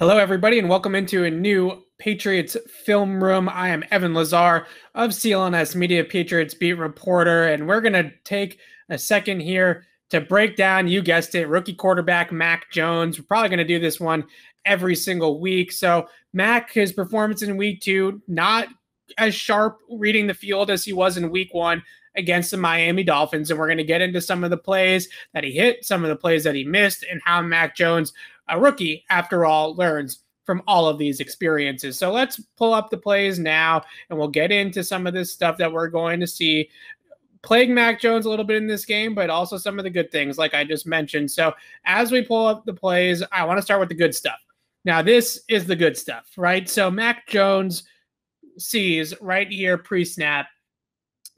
Hello, everybody, and welcome into a new Patriots film room. I am Evan Lazar of CLNS Media Patriots beat reporter, and we're going to take a second here to break down, you guessed it, rookie quarterback Mac Jones. We're probably going to do this one every single week. So, Mac, his performance in week two, not as sharp reading the field as he was in week one against the Miami Dolphins. And we're going to get into some of the plays that he hit, some of the plays that he missed, and how Mac Jones a rookie, after all, learns from all of these experiences. So let's pull up the plays now and we'll get into some of this stuff that we're going to see plaguing Mac Jones a little bit in this game, but also some of the good things, like I just mentioned. So as we pull up the plays, I want to start with the good stuff. Now, this is the good stuff, right? So Mac Jones sees right here pre snap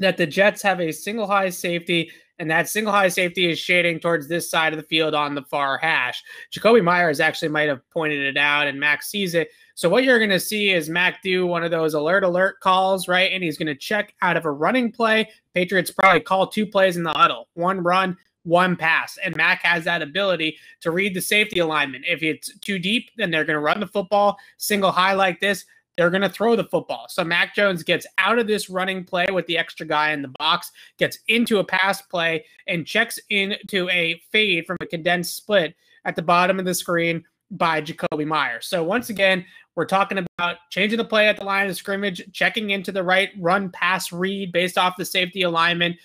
that the Jets have a single high safety and that single high safety is shading towards this side of the field on the far hash. Jakobi Meyers actually might have pointed it out, and Mac sees it. So what you're going to see is Mac do one of those alert alert calls, right? And he's going to check out of a running play. Patriots probably call two plays in the huddle, one run, one pass. And Mac has that ability to read the safety alignment. If it's too deep, then they're going to run the football single high like this they're going to throw the football. So Mac Jones gets out of this running play with the extra guy in the box, gets into a pass play, and checks into a fade from a condensed split at the bottom of the screen by Jakobi Meyers. So once again, we're talking about changing the play at the line of scrimmage, checking into the right run pass read based off the safety alignment,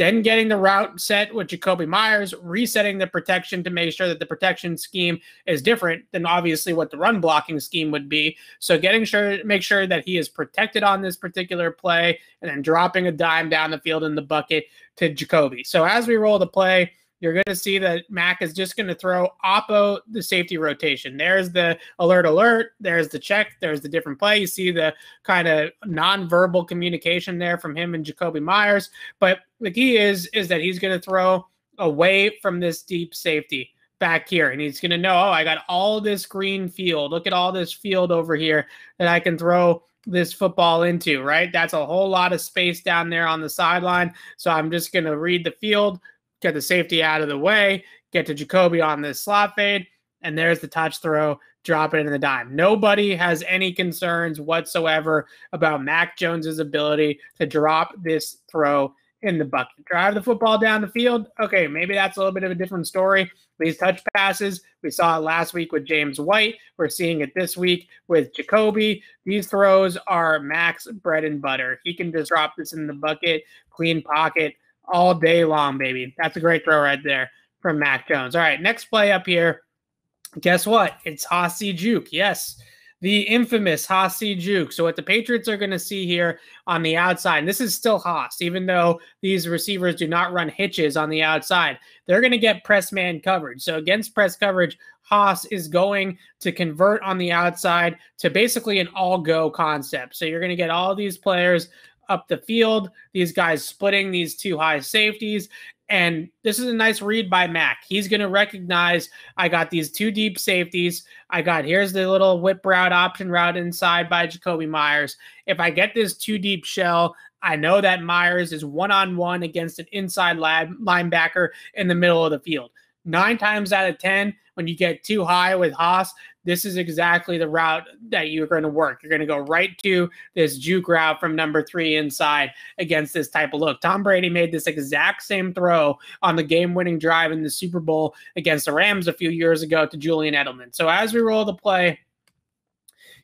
then getting the route set with Jakobi Meyers, resetting the protection to make sure that the protection scheme is different than obviously what the run blocking scheme would be. So getting sure make sure that he is protected on this particular play and then dropping a dime down the field in the bucket to Jakobi. So as we roll the play, you're going to see that Mac is just going to throw Oppo the safety rotation. There's the alert, alert. There's the check. There's the different play. You see the kind of nonverbal communication there from him and Jakobi Meyers. But the key is is that he's going to throw away from this deep safety back here, and he's going to know, oh, I got all this green field. Look at all this field over here that I can throw this football into, right? That's a whole lot of space down there on the sideline. So I'm just going to read the field, get the safety out of the way, get to Jakobi on this slot fade, and there's the touch throw, drop it in the dime. Nobody has any concerns whatsoever about Mac Jones's ability to drop this throw in the bucket. Drive the football down the field. Okay, maybe that's a little bit of a different story. These touch passes, we saw it last week with James White. We're seeing it this week with Jakobi. These throws are Mac's bread and butter. He can just drop this in the bucket, clean pocket, all day long, baby. That's a great throw right there from Mac Jones. All right, next play up here. Guess what? It's Hoss Y Juke. Yes, the infamous Hoss Y Juke. So what the Patriots are going to see here on the outside, and this is still Hoss, even though these receivers do not run hitches on the outside, they're going to get press man coverage. So against press coverage, Hoss is going to convert on the outside to basically an all go concept. So you're going to get all these players up the field. These guys splitting these two high safeties. And this is a nice read by Mac. He's going to recognize I got these two deep safeties. I got here's the little whip route option route inside by Jakobi Meyers. If I get this two deep shell, I know that Meyers is one on one against an inside lab linebacker in the middle of the field. Nine times out of 10, when you get too high with Hoss, this is exactly the route that you're going to work. You're going to go right to this juke route from number three inside against this type of look. Tom Brady made this exact same throw on the game winning drive in the Super Bowl against the Rams a few years ago to Julian Edelman. So as we roll the play,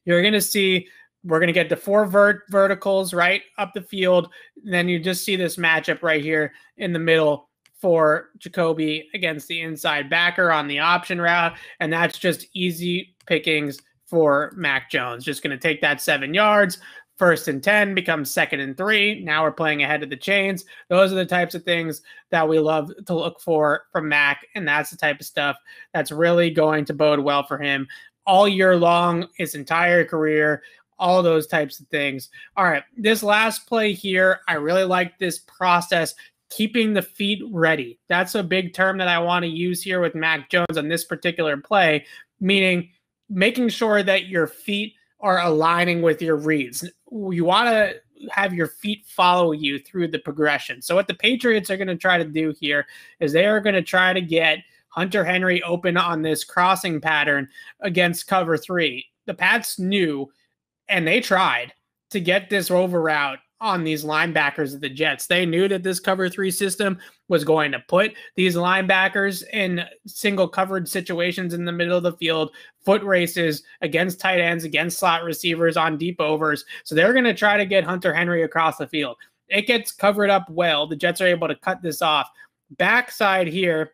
you're going to see we're going to get the four vert verticals right up the field. And then you just see this matchup right here in the middle for Jakobi against the inside backer on the option route. And that's just easy pickings for Mac Jones. Just going to take that seven yards. First and 10 becomes second and three. Now we're playing ahead of the chains. Those are the types of things that we love to look for from Mac. And that's the type of stuff that's really going to bode well for him all year long, his entire career, all those types of things. All right, this last play here, I really like this process keeping the feet ready. That's a big term that I want to use here with Mac Jones on this particular play, meaning making sure that your feet are aligning with your reads. You want to have your feet follow you through the progression. So what the Patriots are going to try to do here is they are going to try to get Hunter Henry open on this crossing pattern against cover three. The Pats knew and they tried to get this over route on these linebackers of the Jets. They knew that this cover three system was going to put these linebackers in single covered situations in the middle of the field, foot races against tight ends, against slot receivers on deep overs. So they're going to try to get Hunter Henry across the field. It gets covered up well. The Jets are able to cut this off. Backside here,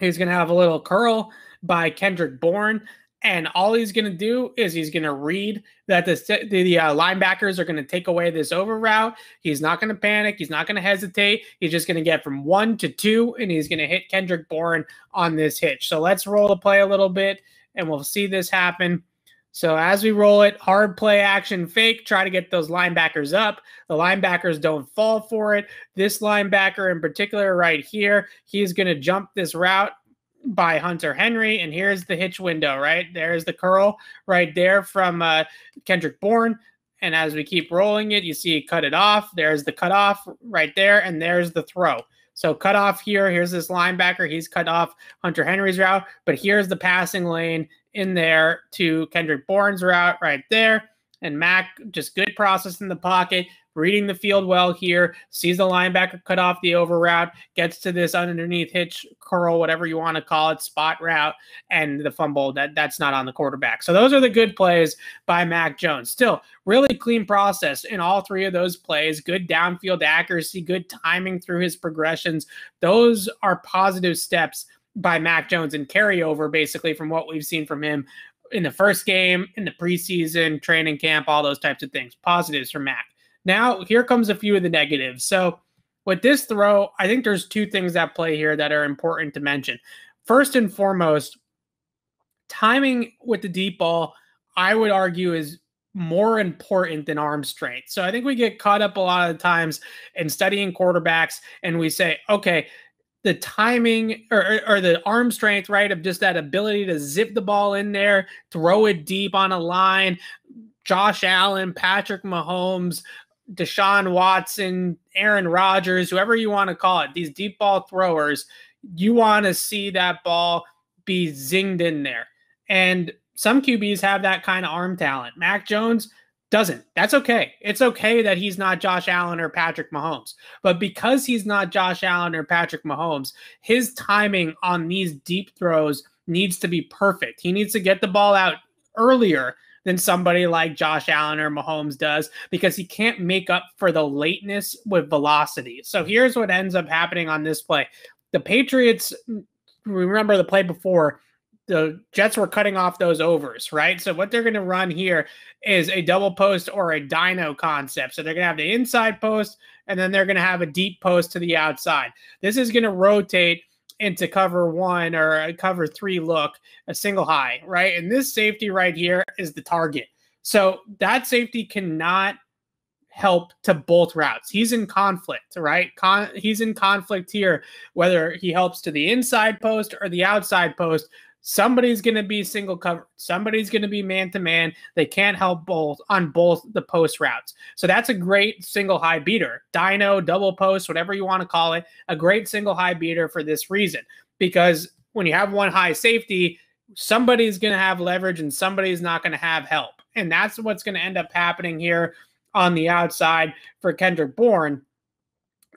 he's going to have a little curl by Kendrick Bourne. And all he's going to do is he's going to read that the, the uh, linebackers are going to take away this over route. He's not going to panic. He's not going to hesitate. He's just going to get from one to two, and he's going to hit Kendrick Bourne on this hitch. So let's roll the play a little bit, and we'll see this happen. So as we roll it, hard play action fake, try to get those linebackers up. The linebackers don't fall for it. This linebacker in particular right here, he's going to jump this route by Hunter Henry. And here's the hitch window, right? There's the curl right there from uh, Kendrick Bourne. And as we keep rolling it, you see cut it off. There's the cutoff right there, and there's the throw. So cut off here. Here's this linebacker. He's cut off Hunter Henry's route, but here's the passing lane in there to Kendrick Bourne's route right there. And Mac just good process in the pocket, reading the field well here, sees the linebacker cut off the over route, gets to this underneath hitch, curl, whatever you want to call it, spot route, and the fumble that that's not on the quarterback. So those are the good plays by Mac Jones. Still, really clean process in all three of those plays. Good downfield accuracy, good timing through his progressions. Those are positive steps by Mac Jones and carryover basically from what we've seen from him in the first game, in the preseason, training camp, all those types of things. Positives for Mac. Now, here comes a few of the negatives. So, with this throw, I think there's two things that play here that are important to mention. First and foremost, timing with the deep ball, I would argue, is more important than arm strength. So I think we get caught up a lot of times in studying quarterbacks and we say, okay, the timing or, or, the arm strength, right, of just that ability to zip the ball in there, throw it deep on a line. Josh Allen, Patrick Mahomes, Deshaun Watson, Aaron Rodgers, whoever you want to call it, these deep ball throwers, you want to see that ball be zinged in there. And some QBs have that kind of arm talent. Mac Jones doesn't. That's okay. It's okay that he's not Josh Allen or Patrick Mahomes. But because he's not Josh Allen or Patrick Mahomes, his timing on these deep throws needs to be perfect. He needs to get the ball out earlier than somebody like Josh Allen or Mahomes does because he can't make up for the lateness with velocity. So here's what ends up happening on this play. The Patriots, remember the play before, the Jets were cutting off those overs, right? So what they're going to run here is a double post or a dino concept. So they're going to have the inside post and then they're going to have a deep post to the outside. This is going to rotate into cover one or a cover three look, a single high, right? And this safety right here is the target. So that safety cannot help to both routes. He's in conflict, right? Con- he's in conflict here, whether he helps to the inside post or the outside post. Somebody's going to be single cover. Somebody's going to be man to man. They can't help both on both the post routes. So that's a great single high beater. Dino, double post, whatever you want to call it, a great single high beater for this reason. Because when you have one high safety, somebody's going to have leverage and somebody's not going to have help. And that's what's going to end up happening here on the outside for Kendrick Bourne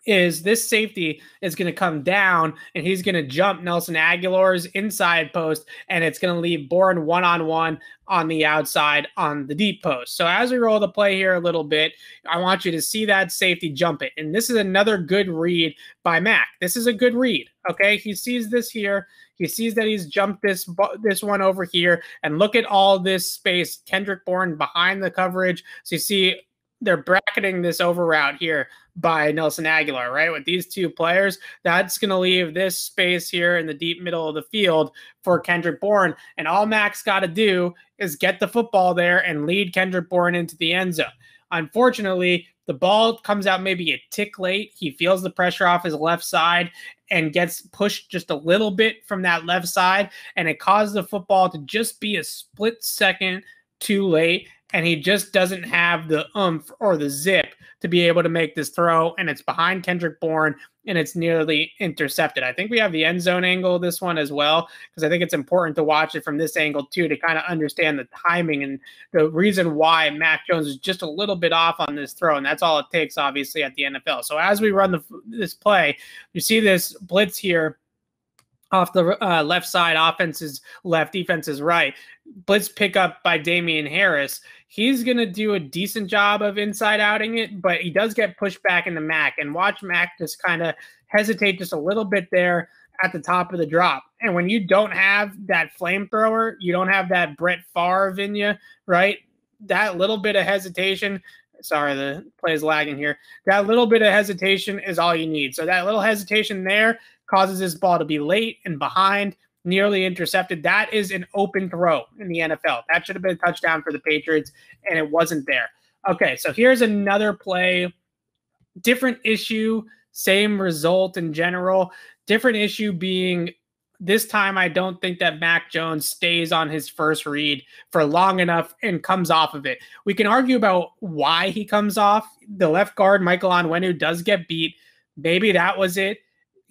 is this safety is going to come down and he's going to jump Nelson Agholor's inside post and it's going to leave Bourne one on one on the outside on the deep post. So as we roll the play here a little bit, I want you to see that safety jump it. And this is another good read by Mac. This is a good read. Okay. He sees this here. He sees that he's jumped this this one over here, and look at all this space. Kendrick Bourne behind the coverage. So you see they're bracketing this over route here by Nelson Agholor, right? With these two players, that's going to leave this space here in the deep middle of the field for Kendrick Bourne. And all Max got to do is get the football there and lead Kendrick Bourne into the end zone. Unfortunately, the ball comes out maybe a tick late. He feels the pressure off his left side and gets pushed just a little bit from that left side. And it causes the football to just be a split second too late and he just doesn't have the oomph or the zip to be able to make this throw. And it's behind Kendrick Bourne and it's nearly intercepted. I think we have the end zone angle of this one as well, because I think it's important to watch it from this angle too to kind of understand the timing and the reason why Mac Jones is just a little bit off on this throw. And that's all it takes, obviously, at the NFL. So as we run the, this play, you see this blitz here off the uh, left side, offense is left, defense is right. Blitz pickup by Damien Harris. He's going to do a decent job of inside outing it, but he does get pushed back into Mac. And watch Mac just kind of hesitate just a little bit there at the top of the drop. And when you don't have that flamethrower, you don't have that Brett Favre in you, right? That little bit of hesitation. Sorry, the play is lagging here. That little bit of hesitation is all you need. So that little hesitation there causes his ball to be late and behind, nearly intercepted. That is an open throw in the NFL. That should have been a touchdown for the Patriots, and it wasn't there. Okay, so here's another play, different issue, same result in general. Different issue being this time I don't think that Mac Jones stays on his first read for long enough and comes off of it. We can argue about why he comes off. The left guard, Michael Onwenu, does get beat. Maybe that was it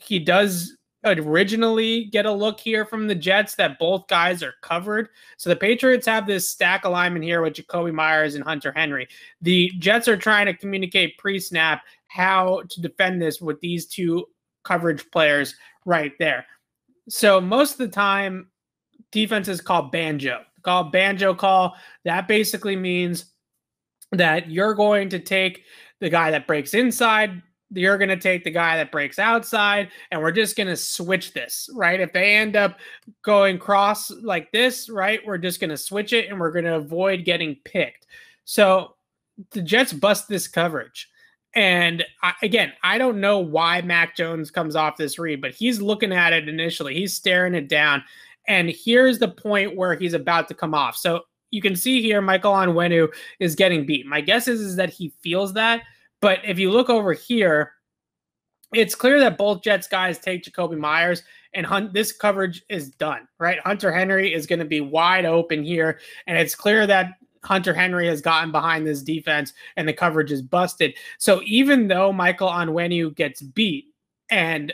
he does originally get a look here from the Jets that both guys are covered. So the Patriots have this stack alignment here with Jakobi Meyers and Hunter Henry. The Jets are trying to communicate pre-snap how to defend this with these two coverage players right there. So most of the time, defenses call banjo. Call banjo call. That basically means that you're going to take the guy that breaks inside, you're going to take the guy that breaks outside and we're just going to switch this, right? If they end up going cross like this, right, we're just going to switch it and we're going to avoid getting picked. So the Jets bust this coverage. And I, again, I don't know why Mac Jones comes off this read, but he's looking at it initially. He's staring it down. And here's the point where he's about to come off. So you can see here Michael Onwenu is getting beat. My guess is, is that he feels that but if you look over here, it's clear that both Jets guys take Jakobi Meyers and Hunt. This coverage is done, right? Hunter Henry is going to be wide open here, and it's clear that Hunter Henry has gotten behind this defense and the coverage is busted. So even though Michael Onwenu gets beat and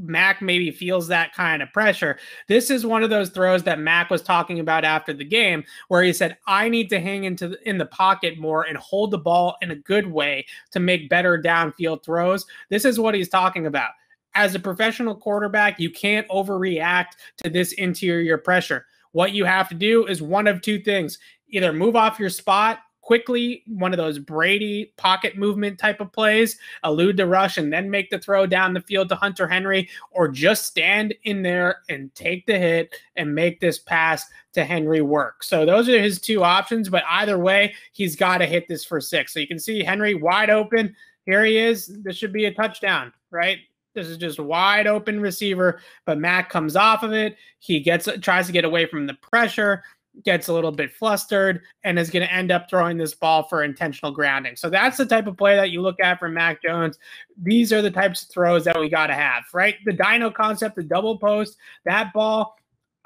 Mac maybe feels that kind of pressure. This is one of those throws that Mac was talking about after the game, where he said, "I need to hang into the, in the pocket more and hold the ball in a good way to make better downfield throws." This is what he's talking about. As a professional quarterback, you can't overreact to this interior pressure. What you have to do is one of two things: either move off your spot quickly, one of those Brady pocket movement type of plays, elude the rush and then make the throw down the field to Hunter Henry, or just stand in there and take the hit and make this pass to Henry work. So those are his two options, but either way, he's got to hit this for six. So you can see Henry wide open. Here he is. This should be a touchdown, right? This is just wide open receiver, but Mac comes off of it. He gets tries to get away from the pressure gets a little bit flustered and is going to end up throwing this ball for intentional grounding. So that's the type of play that you look at from Mac Jones. These are the types of throws that we got to have, right? The dino concept, the double post, that ball.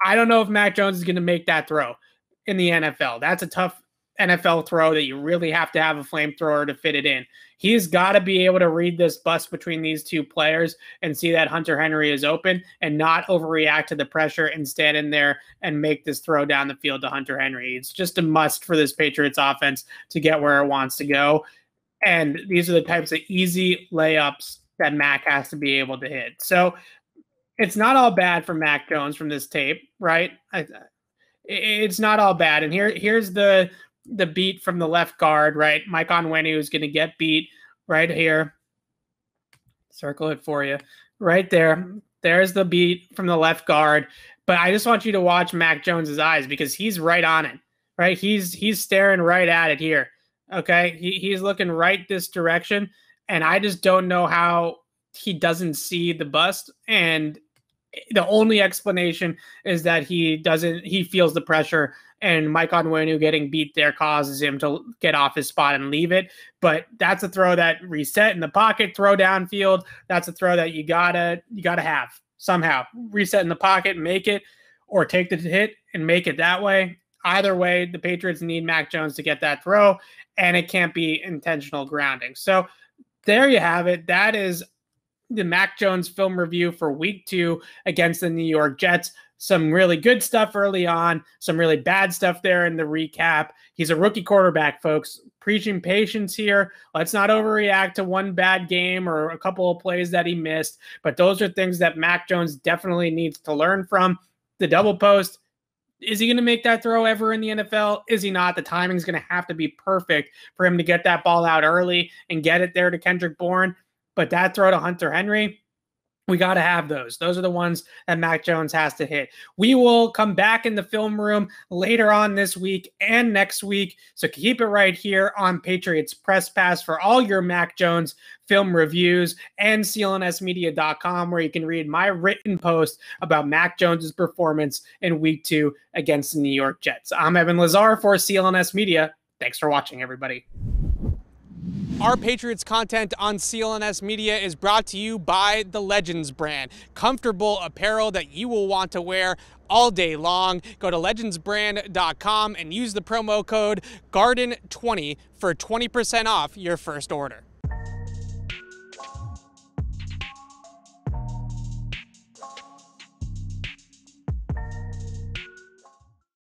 I don't know if Mac Jones is going to make that throw in the NFL. That's a tough NFL throw that you really have to have a flamethrower to fit it in. He's got to be able to read this bust between these two players and see that Hunter Henry is open and not overreact to the pressure and stand in there and make this throw down the field to Hunter Henry. It's just a must for this Patriots offense to get where it wants to go. And these are the types of easy layups that Mac has to be able to hit. So it's not all bad for Mac Jones from this tape, right? it's not all bad. And here, here's the the beat from the left guard, right? Mike Onwenu is going to get beat right here. Circle it for you. Right there. There's the beat from the left guard. But I just want you to watch Mac Jones's eyes because he's right on it. Right? He's he's staring right at it here. Okay. He, he's looking right this direction. And I just don't know how he doesn't see the bust. And the only explanation is that he doesn't he feels the pressure and Mike Onwenu getting beat there causes him to get off his spot and leave it. But that's a throw that reset in the pocket, throw downfield. That's a throw that you gotta you gotta have somehow reset in the pocket, make it, or take the hit and make it that way. Either way, the Patriots need Mac Jones to get that throw, and it can't be intentional grounding. So there you have it. That is the Mac Jones film review for week two against the New York Jets. Some really good stuff early on, some really bad stuff there in the recap. He's a rookie quarterback, folks. Preaching patience here. Let's not overreact to one bad game or a couple of plays that he missed, but those are things that Mac Jones definitely needs to learn from. The double post, is he going to make that throw ever in the NFL? Is he not? The timing is going to have to be perfect for him to get that ball out early and get it there to Kendrick Bourne. But that throw to Hunter Henry, we got to have those. Those are the ones that Mac Jones has to hit. We will come back in the film room later on this week and next week. So keep it right here on Patriots Press Pass for all your Mac Jones film reviews and clnsmedia.com, where you can read my written post about Mac Jones's performance in week two against the New York Jets. I'm Evan Lazar for CLNS Media. Thanks for watching, everybody. Our Patriots content on CLNS Media is brought to you by the Legends brand. Comfortable apparel that you will want to wear all day long. Go to legendsbrand.com and use the promo code GARDEN20 for 20% off your first order.